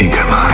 你干嘛